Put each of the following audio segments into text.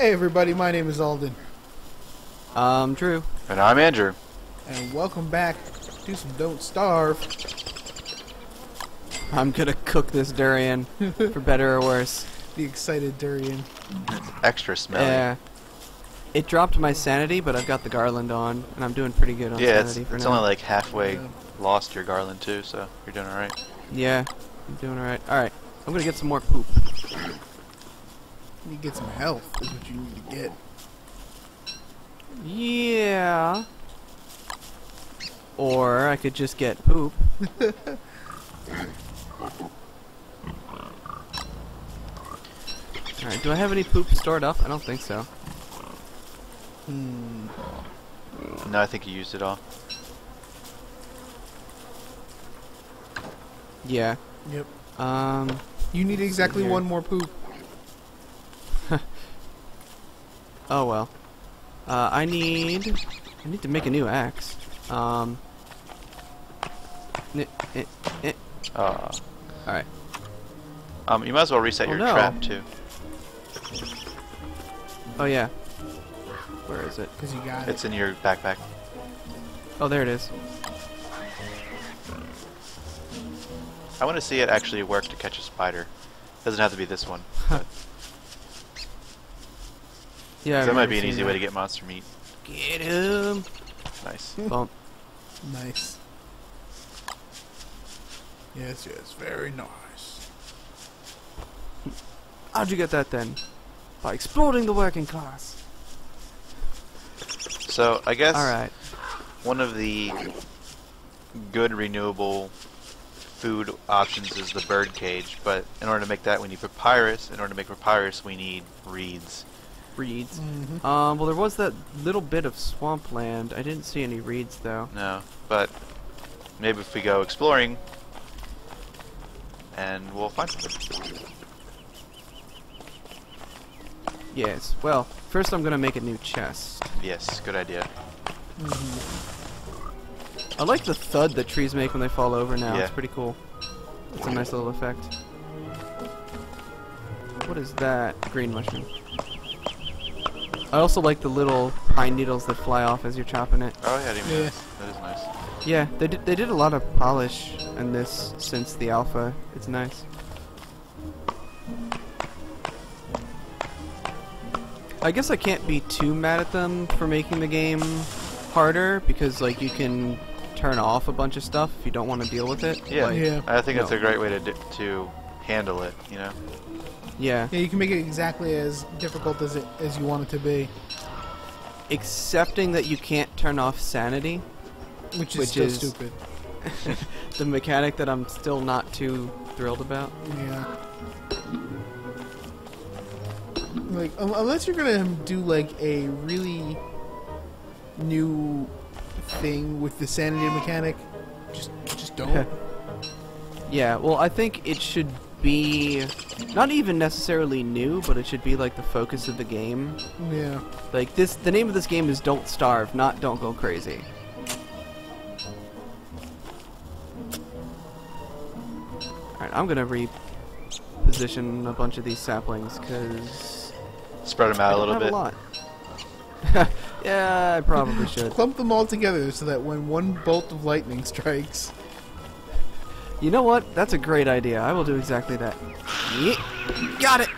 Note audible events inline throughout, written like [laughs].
Hey everybody, my name is Alden, Um, Drew. And I'm Andrew. and welcome back to some Don't Starve. I'm gonna cook this durian, [laughs] for better or worse. The excited durian. Extra smelly. Yeah. It dropped my sanity, but I've got the garland on, and I'm doing pretty good on Yeah, it's, sanity for it's only like halfway Yeah. lost your garland too, so you're doing alright. yeah, I'm doing alright. Alright, I'm gonna get some more poop. You need to get some health, is what you need to get. Yeah. Or I could just get poop. [laughs] Alright, do I have any poop stored up? I don't think so. Hmm. No, I think you used it all. Yeah. Yep. Um, You need exactly one more poop. Oh well. Uh, I need... I need to make a new axe. Um... N eh, eh. Uh, Alright. um, you might as well reset Oh, your no. trap too. Oh yeah. Where is it? Because you got it. It's in your backpack. Oh, there it is. I want to see it actually work to catch a spider. Doesn't have to be this one. [laughs] but Yeah. That might be an seeing easy way to get monster meat. Get him! Nice. [laughs] Bump. Nice. Yes, yes, very nice. How'd you get that then? By exploding the working class. So I guess Alright. one of the good renewable food options is the bird cage, but in order to make that we need papyrus. In order to make papyrus we need reeds. Reeds. Mm-hmm. Um, well, there was that little bit of swampland. I didn't see any reeds, though. No, but maybe if we go exploring and we'll find something. Yes. Well, first I'm gonna make a new chest. Yes, good idea. I like the thud that trees make when they fall over now. Yeah. It's pretty cool. It's a nice little effect. What is that? Green mushroom. I also like the little pine needles that fly off as you're chopping it. Oh yeah, I didn't even Yeah. notice. That is nice. Yeah, they did, they did a lot of polish in this since the alpha. It's nice. I guess I can't be too mad at them for making the game harder because like you can turn off a bunch of stuff if you don't want to deal with it. Yeah. Like, Yeah. I think it's No. a great way to d- to handle it. You know. Yeah. Yeah, you can make it exactly as difficult as it as you want it to be, Accepting that you can't turn off sanity, which is Which still is- stupid. [laughs] the mechanic that I'm still not too thrilled about. Yeah. Like, un- unless you're gonna do like a really new thing with the sanity mechanic, just just don't. [laughs] Yeah, well, I think it should be not even necessarily new, but it should be like the focus of the game. yeah. Like this, the name of this game is "Don't Starve," not "Don't Go Crazy." All right, I'm gonna reposition a bunch of these saplings because Spread them out a little have bit. a lot. [laughs] yeah, I probably [laughs] should. Clump them all together so that when one bolt of lightning strikes, You know what? That's a great idea. I will do exactly that. Yeet. Got it.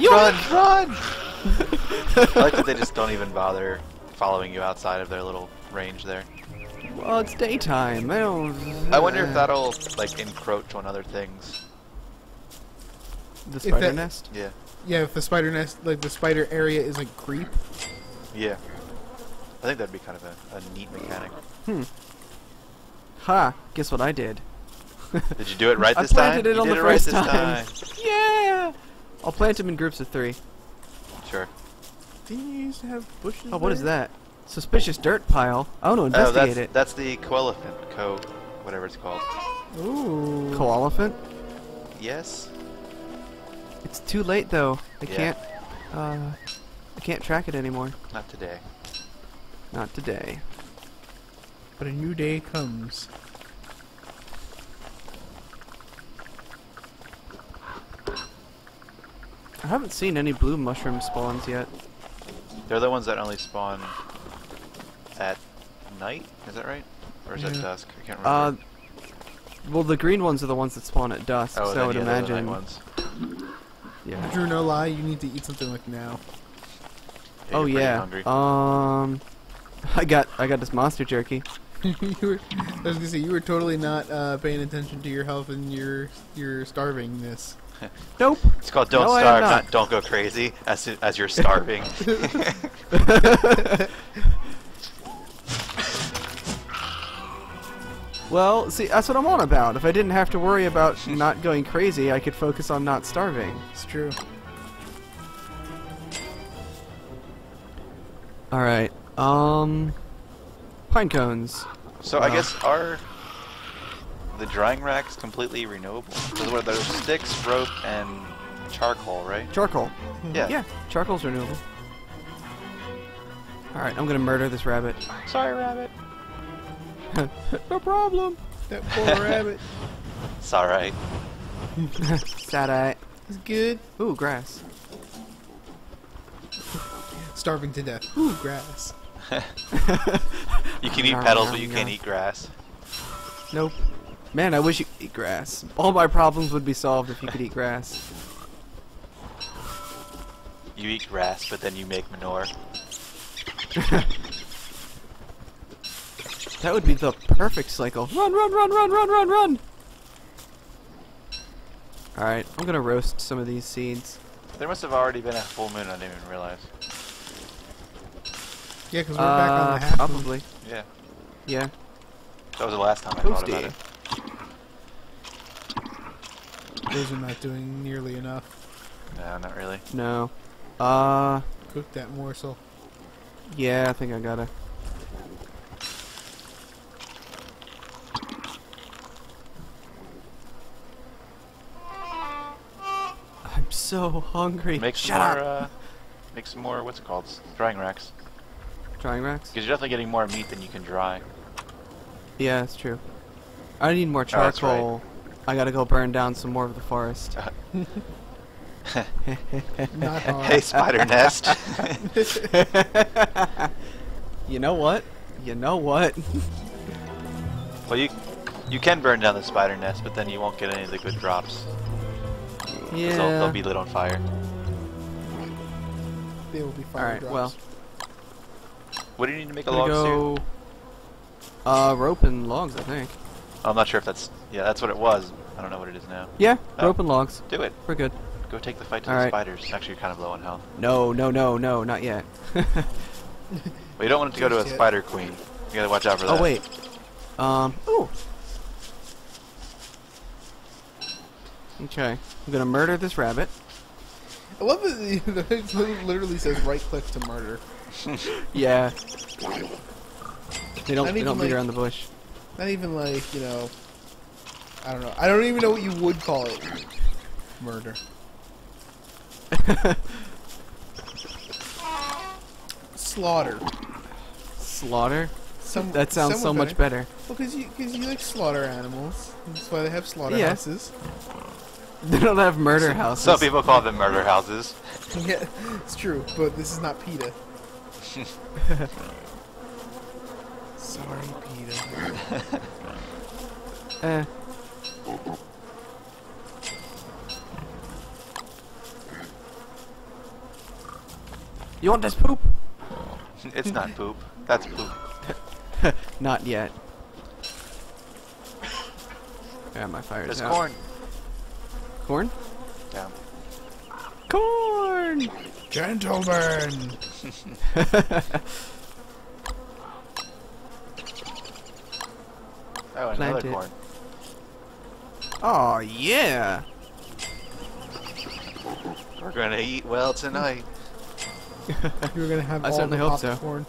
Yo! run, run! [laughs] I like that they just don't even bother following you outside of their little range there. Well, it's daytime. I don't. I wonder if that'll like encroach on other things. The spider that- nest. Yeah, yeah, if the spider nest, like the spider area is like creep, yeah. I think that'd be kind of a, a neat mechanic. Hmm. Ha! Guess what I did? [laughs] Did you do it right this time? I planted it You on did the it right first this time. time. [laughs] Yeah. I'll plant them in groups of three. Sure. didn't you used to have bushes? Oh, what is there? that? Suspicious dirt pile. I want to Oh, investigate that's it. that's the koalefant, co, whatever it's called. Ooh. Koalefant. Yes. It's too late though. I Yeah. can't. Uh, I can't track it anymore. Not today. Not today. But a new day comes. I haven't seen any blue mushroom spawns yet. They're the ones that only spawn at night. Is that right? Or is Yeah. that dusk? I can't remember. Uh, remember. well, the green ones are the ones that spawn at dusk, oh, so then, I would yeah, they're the imagine. ones. Yeah. Drew, no lie, you need to eat something like now. Yeah, oh yeah. Hungry. Um, [laughs] I got I got this monster jerky. [laughs] you were, I was gonna say you were totally not uh, paying attention to your health and your your starvingness. [laughs] Nope. it's called "Don't No, Starve," not. not. "Don't Go Crazy." As as you're starving. [laughs] well, see, that's what I'm on about. If I didn't have to worry about not going crazy, I could focus on not starving. It's true. All right. Um, pine cones. so I guess are the drying racks completely renewable? Because what there's sticks, rope, and charcoal, right? Charcoal. Yeah. Yeah, charcoal's renewable. All right, I'm gonna murder this rabbit. Sorry, rabbit. [laughs] no problem. That poor [laughs] rabbit. It's all right. [laughs] Sad eye. It's good. Ooh, grass. Starving to death. Ooh, grass. You can eat petals, but you can't eat grass. Nope. Man, I wish you could eat grass. All my problems would be solved if you could eat grass. You eat grass, but then you make manure. [laughs] That would be the perfect cycle. Run, run, run, run, run, run, run! Alright, I'm gonna roast some of these seeds. There must have already been a full moon. I didn't even realize. Yeah, because we're back on Uh, the half. moon. probably. Yeah, Yeah. that was the last time I thought about it. Those are not doing nearly enough. No, not really. No. Uh, Cook that morsel. yeah, I think I gotta. I'm so hungry. Make some Shut more. up. Uh, make some more. What's it called? Drying racks. Drying racks? Because you're definitely getting more meat than you can dry. Yeah, that's true. I need more Oh, that's right. charcoal. I gotta go burn down some more of the forest. Not [laughs] hey, spider nest. [laughs] you know what? You know what? [laughs] well, you you can burn down the spider nest, but then you won't get any of the good drops. yeah. They'll, they'll be lit on fire. They will be fire Alright, drops. well. What do you need to make a Gonna log suit? Uh, rope and logs, I think. I'm not sure if that's. Yeah, that's what it was. I don't know what it is now. Yeah, Oh. rope and logs. Do it. We're good. Go take the fight to the Alright. spiders. Actually, you're kind of low on health. No, no, no, no, not yet. Well, you don't want it to go to a spider queen. You gotta watch out for that. oh wait. Um. Ooh. Okay. I'm gonna murder this rabbit. I love that [laughs] it literally says right click to murder. [laughs] Yeah. They don't. They don't beat like- around the bush. Not even like, you know, I don't know. I don't even know what you would call it. Murder. [laughs] Slaughter. Slaughter. Some, That sounds so somewhat much better. Well, because you, cause you like slaughter animals. That's why they have slaughterhouses. Yeah. slaughterhouses. [laughs] They don't have murder houses. Some people call them murder houses. [laughs] Yeah. it's true, but this is not PETA. Sorry, PETA. Eh. You want this poop? [laughs] it's not poop. That's poop. [laughs] Not yet. Yeah, my fire's There's out. corn. Corn? Yeah. Corn! Gentlemen! [laughs] Oh, another Plant it. corn. Oh yeah! We're gonna eat well tonight. [laughs] You're gonna have I all certainly the hope so. popcorn.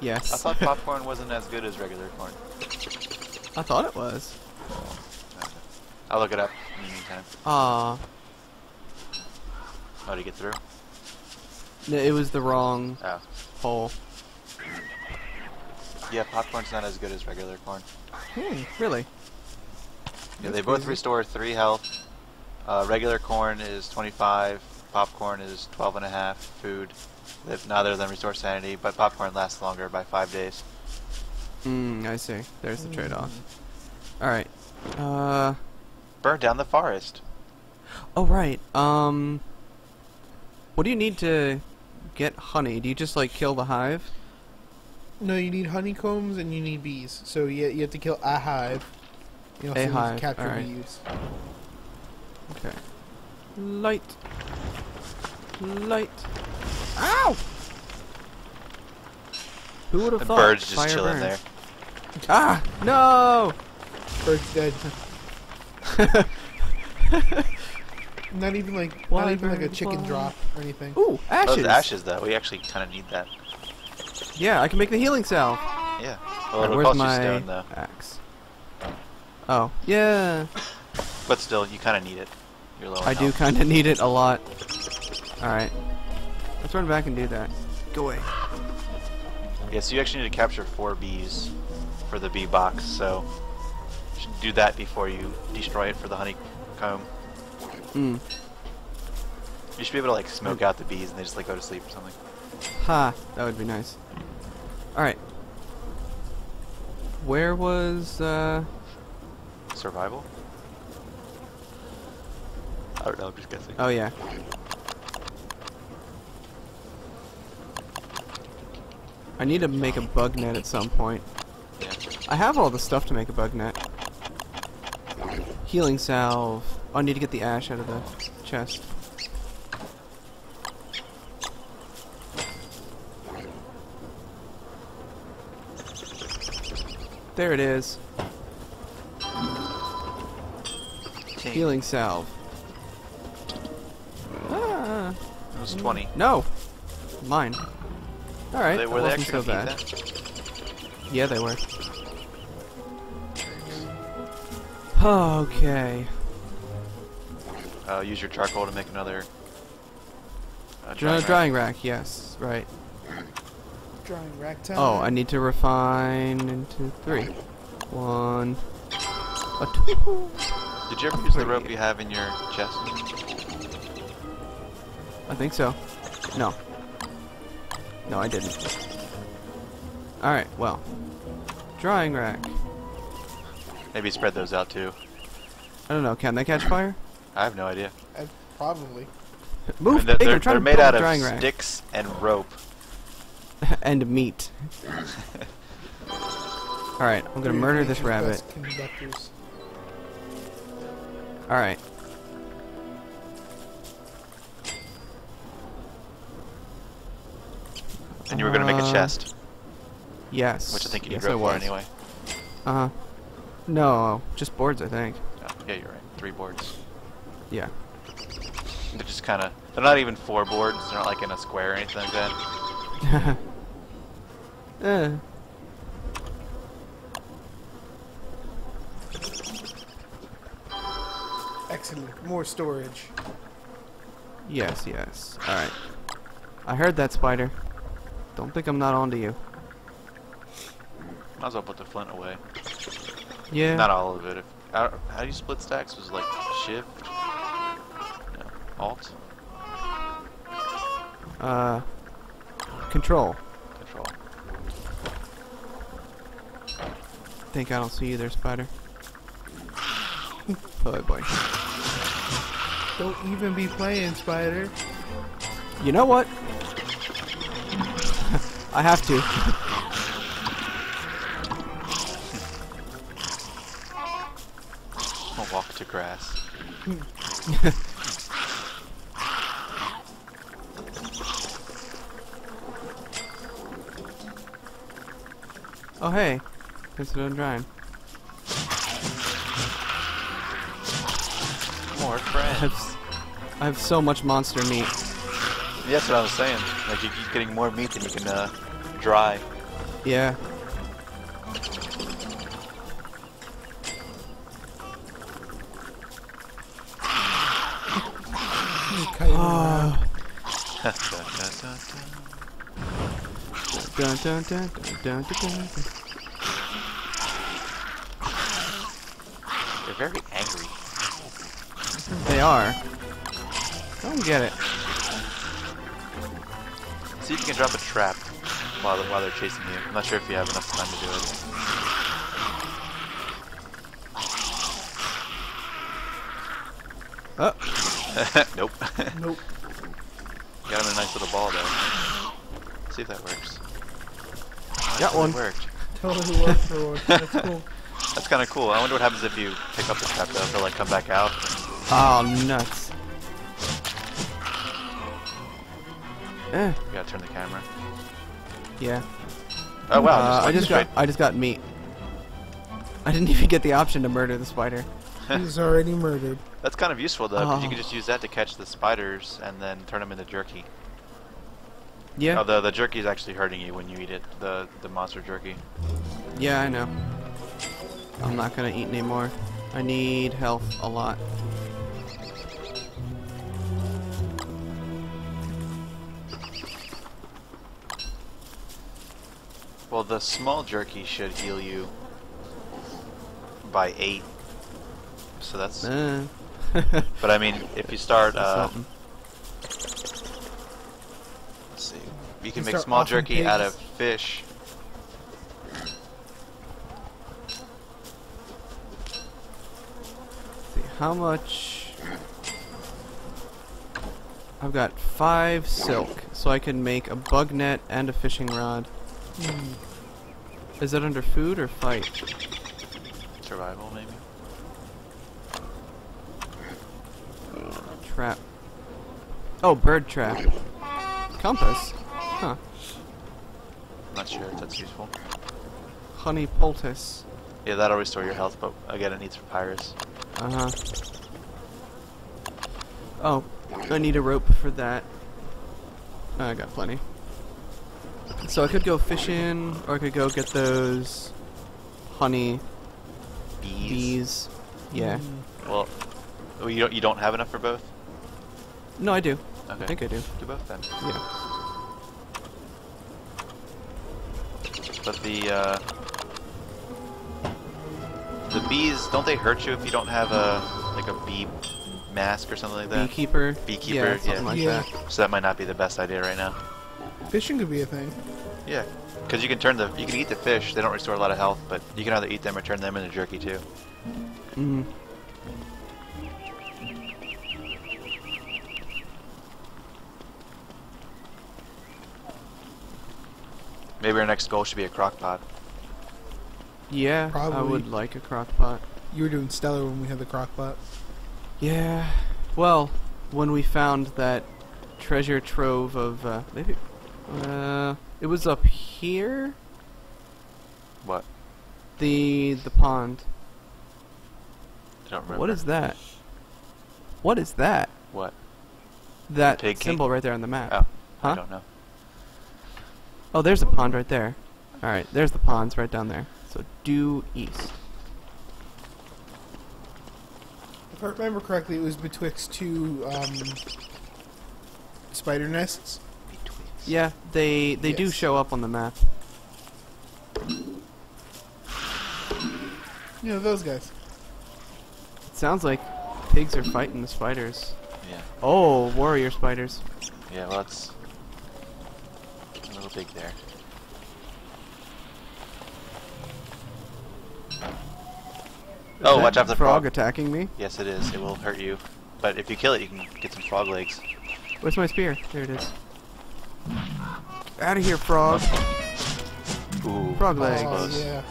Yes. I thought [laughs] popcorn wasn't as good as regular corn. I thought it was. I'll look it up in the meantime. Aw. How to get through? No, it was the wrong Oh. hole. Yeah, popcorn's not as good as regular corn. Hmm, really? Yeah, they both restore 3 health. Uh, regular corn is 25, popcorn is 12 and a half food. That neither of them restore sanity, but popcorn lasts longer by five days. Hmm, I see. There's the trade-off. Alright. Uh... Burn down the forest. Oh, right. Um... What do you need to get honey? Do you just, like, kill the hive? No, you need honeycombs and you need bees. So you, you have to kill a hive. You also A need to hive, capture alright. bees. Okay. Light. Light. Ow! Who would have The thought? bird's just fire chilling burns? there. Ah! No! Bird's dead. [laughs] not even like Why not even like a chicken fly? drop or anything. Ooh, ashes. Those ashes, though, we actually kind of need that. Yeah, I can make the healing salve. Yeah. Alright, Well, it'll where's cost my you stone, though. axe? Oh, yeah. But still, you kind of need it. You're low on I do kind of need it a lot. Alright. Let's run back and do that. Go away. Yeah, so you actually need to capture four bees for the bee box, so you should do that before you destroy it for the honeycomb. Hmm. You should be able to like smoke out the bees and they just like go to sleep or something. Ha! That would be nice. Alright. Where was, uh... Survival? I don't know, I'm just guessing. Oh, yeah. I need to make a bug net at some point. Yeah. I have all the stuff to make a bug net. Healing salve. Oh, I need to get the ash out of the chest. There it is. Healing salve. Ah, It was 20. no, mine. All right, they, were they wasn't so bad. that? Yeah, they were. Okay. Uh, use your charcoal to make another. Uh, Drying, rack. drying rack, yes, right. Drying rack time. Oh, I need to refine into three. One. A two. Did you ever use the rope you have in your chest? I think so. No. No, I didn't. Alright, well. Drying rack. Maybe spread those out too. I don't know, can they catch fire? I have no idea. Uh, probably. Move, they're, big, they're, I'm they're made out of drying rack. sticks and rope. [laughs] and meat. [laughs] Alright, I'm gonna murder this Nature's rabbit. Alright. And you were gonna make a Uh, chest, Yes. which I think you yes, I for anyway. Uh-huh. No, just boards, I think. Oh, yeah, you're right. Three boards. Yeah. They're just kind of. They're not even four boards. They're not like in a square or anything like that. [laughs] eh. Excellent. More storage. Yes, yes. Alright. I heard that, Spider. Don't think I'm not onto you. Might as well put the flint away. Yeah. Not all of it. If, how, how do you split stacks? Was like shift? No. Alt? Uh. Control. Control. Think I don't see you there, Spider. oh [laughs] boy. Don't even be playing, Spider. You know what? I have to. I'll walk to grass. [laughs] Oh hey. Guess it done drying. Have, I have so much monster meat. Yeah, that's what I was saying. Like you keep getting more meat than you can uh, dry. Yeah. Ah. Dun, dun, dun, dun, dun, dun. They're very angry. They are. Don't get it. See if you can drop a trap while they're, while they're chasing you. I'm not sure if you have enough time to do it. Oh, [laughs] nope. [laughs] Nope. Got him a nice little ball though. See if that works. Oh, Got one. Worked. Totally worked for one. That's [laughs] cool. That's kind of cool. I wonder what happens if you pick up the trap though. If they'll like come back out. Oh, nuts. Eh, You gotta turn the camera. yeah. Oh wow! Uh, I just got I just got meat. I didn't even get the option to murder the spider. [laughs] He's already murdered. That's kind of useful though, because you Oh. can just use that to catch the spiders and then turn them into jerky. Yeah. Although the jerky is actually hurting you when you eat it, the the monster jerky. Yeah, I know. I'm not gonna eat anymore. I need health a lot. Well, the small jerky should heal you by eight. So that's. [laughs] Eh. But I mean, if you start, uh, let's see, you can You make small offering jerky out of pigs. fish. see, how much? I've got five silk, so I can make a bug net and a fishing rod. Hmm. Is that under food or fight? Survival, maybe. Trap. Oh, bird trap. Compass. Huh. I'm not sure if that's useful. Honey poultice. Yeah, that'll restore your health, but again, it needs papyrus. Uh huh. Oh, I need a rope for that. I got plenty. So I could go fishing, or I could go get those honey Bees. bees. Yeah. Well, oh, you don't you don't have enough for both. No, I do. Okay. I think I do. Do both then. Yeah. But the uh, the bees don't they hurt you if you don't have a like a bee mask or something like that? Beekeeper. Beekeeper, Yeah, yeah. like Yeah. that. So that might not be the best idea right now. Fishing could be a thing. Yeah, because you can turn the you can eat the fish. They don't restore a lot of health, but you can either eat them or turn them into jerky too. hmm Maybe our next goal should be a crock pot. Yeah, I would like a crock pot. You were doing stellar when we had the crock pot. Yeah. Well, when we found that treasure trove of uh, maybe uh, it was up here. What? The the pond. I don't remember. What is that? What is that? What? That Pig king? symbol right there on the map. Oh, Huh? I don't know. Oh, there's a pond right there. All right, there's the ponds right down there. So due east. If I remember correctly, it was betwixt two um, spider nests. Yeah, they they do show up on the map. You know those guys. It sounds like pigs are fighting the spiders. Yeah. Oh, warrior spiders. Yeah. Well, it's a little big there. Is Oh, watch out for the frog frog. attacking me. Yes, it is. It will hurt you, but if you kill it, you can get some frog legs. Where's my spear? There it is. Out of here, frog. Ooh. Frog legs. close. Yeah.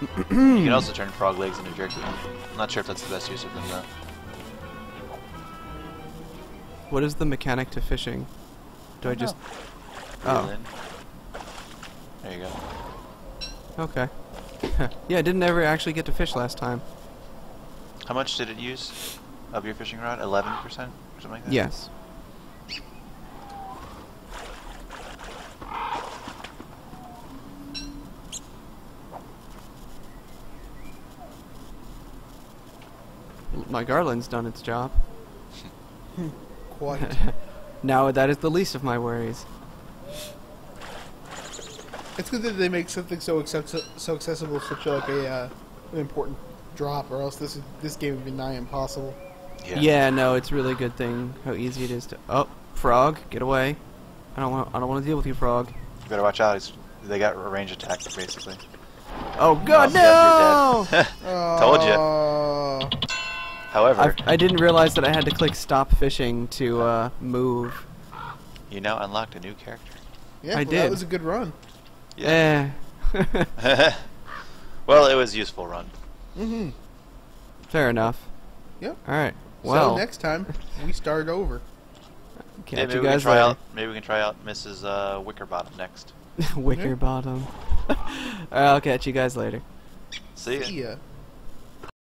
[clears throat] You can also turn frog legs into jerky. I'm not sure if that's the best use of them though. What is the mechanic to fishing? Do I just? Reel Oh, in. There you go. okay. [laughs] yeah, I didn't ever actually get to fish last time. How much did it use of your fishing rod? 11% or something like that? Yes. My garland's done its job. [laughs] Quite. [laughs] now that is the least of my worries. it's good that they make something so accessi- so accessible, such like a uh, an important drop, or else this is, this game would be nigh impossible. Yeah. yeah. no, it's really a good thing how easy it is to. Oh, frog, get away. I don't want. I don't want to deal with you, frog. You better watch out. He's, they got a range attack, basically. Oh God, Oh, no! yep, [laughs] you're. Told ya. Ya. However, I, I didn't realize that I had to click stop fishing to uh, move. you now unlocked a new character. Yeah, I well, did. That was a good run. Yeah. [laughs] [laughs] well, it was a useful run. Mm-hmm. Fair enough. Yep. All right. Well, so next time [laughs] we start over. catch maybe you we can guys try later. out. Maybe we can try out Mrs. Uh, Wickerbottom next. Wickerbottom. Alright, I'll catch you guys later. See ya. See ya.